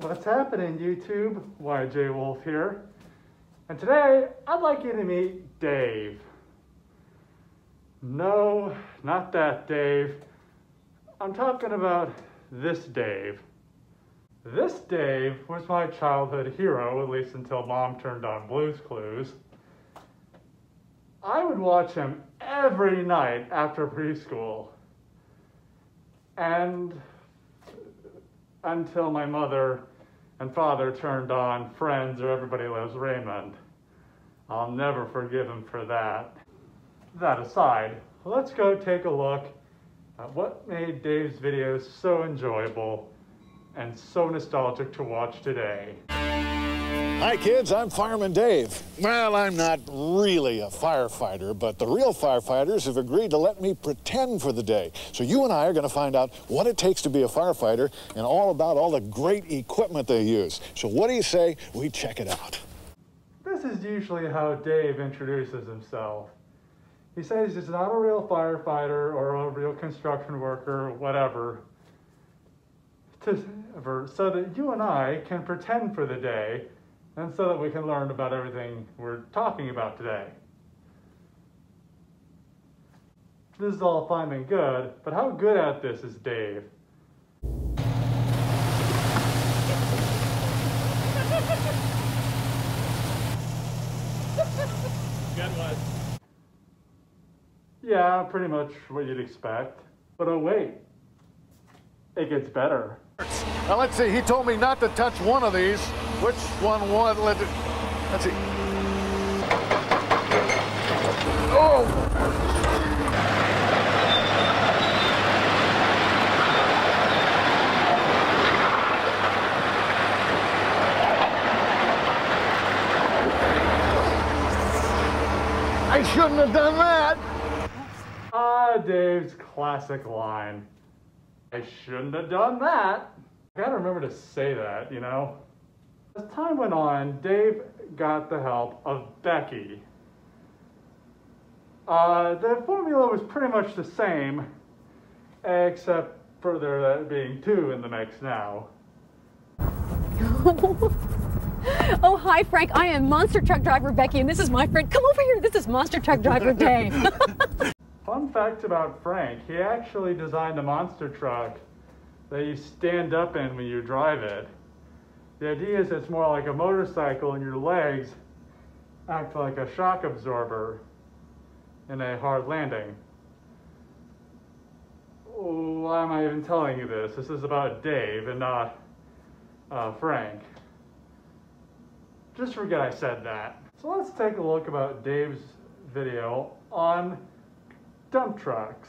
What's happening, YouTube? YJ Wolf here. And today, I'd like you to meet Dave. No, not that Dave. I'm talking about this Dave. This Dave was my childhood hero, at least until mom turned on Blue's Clues. I would watch him every night after preschool. And until my mother and father turned on Friends or Everybody Loves Raymond. I'll never forgive him for that. That aside, let's go take a look at what made Dave's videos so enjoyable and so nostalgic to watch today. Hi, kids. I'm Fireman Dave. Well, I'm not really a firefighter, but the real firefighters have agreed to let me pretend for the day. So you and I are going to find out what it takes to be a firefighter and all about all the great equipment they use. So what do you say we check it out? This is usually how Dave introduces himself. He says he's not a real firefighter or a real construction worker or whatever, to, so that you and I can pretend for the day and so that we can learn about everything we're talking about today. This is all fine and good, but how good at this is Dave? Good one. Yeah, pretty much what you'd expect. But oh wait, it gets better. Now let's see, he told me not to touch one of these. Which one would let it, let's see. Oh! I shouldn't have done that. Ah, Dave's classic line. I shouldn't have done that. I gotta remember to say that, you know? As time went on, Dave got the help of Becky. Uh, the formula was pretty much the same, except for there being two in the mix now. oh, hi, Frank. I am monster truck driver Becky, and this is my friend. Come over here. This is monster truck driver Dave. Fun fact about Frank, he actually designed a monster truck that you stand up in when you drive it. The idea is it's more like a motorcycle and your legs act like a shock absorber in a hard landing. Why am I even telling you this? This is about Dave and not uh, Frank. Just forget I said that. So let's take a look about Dave's video on dump trucks.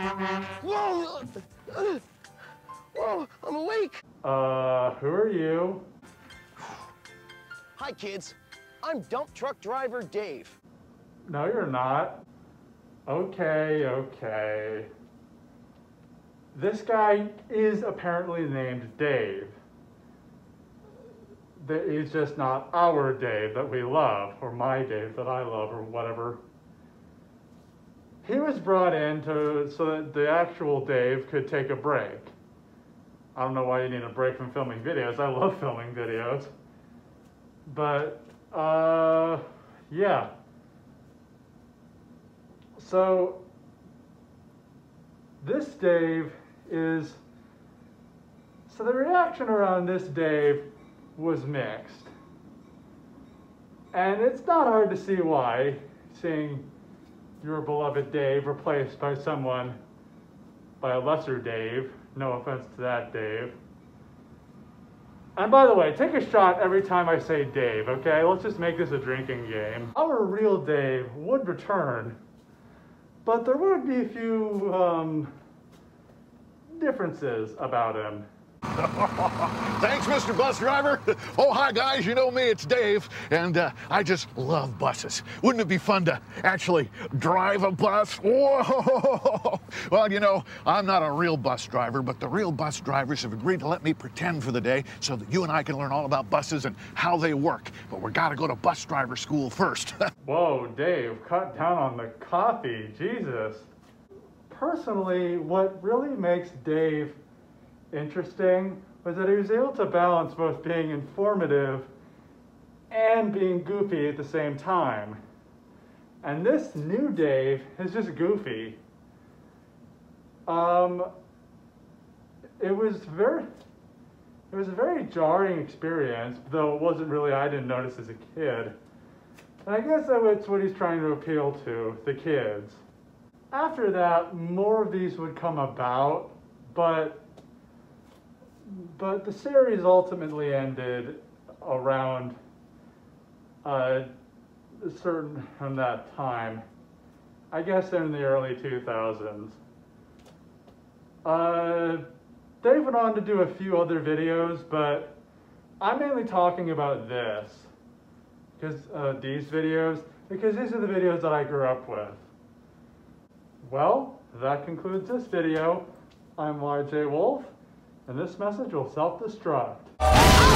Whoa! Whoa, I'm awake. Uh, who are you? Hi, kids. I'm dump truck driver Dave. No, you're not. Okay, okay. This guy is apparently named Dave. He's just not our Dave that we love, or my Dave that I love, or whatever he was brought in to so that the actual Dave could take a break. I don't know why you need a break from filming videos. I love filming videos. But, uh, yeah. So, this Dave is, so the reaction around this Dave was mixed. And it's not hard to see why, seeing your beloved Dave replaced by someone, by a lesser Dave. No offense to that Dave. And by the way, take a shot every time I say Dave, okay? Let's just make this a drinking game. Our real Dave would return, but there would be a few um, differences about him. Thanks, Mr. Bus Driver. Oh, hi, guys. You know me, it's Dave, and uh, I just love buses. Wouldn't it be fun to actually drive a bus? Whoa! Well, you know, I'm not a real bus driver, but the real bus drivers have agreed to let me pretend for the day so that you and I can learn all about buses and how they work. But we gotta go to bus driver school first. Whoa, Dave, cut down on the coffee. Jesus. Personally, what really makes Dave interesting was that he was able to balance both being informative and being goofy at the same time. And this new Dave is just goofy. Um, it was very, it was a very jarring experience, though it wasn't really, I didn't notice as a kid. And I guess that's what he's trying to appeal to, the kids. After that, more of these would come about, but but the series ultimately ended around uh, a certain from that time. I guess in the early 2000s. Uh, Dave went on to do a few other videos, but I'm mainly talking about this because uh, these videos because these are the videos that I grew up with. Well, that concludes this video. I'm YJ Wolf, and this message will self-destruct.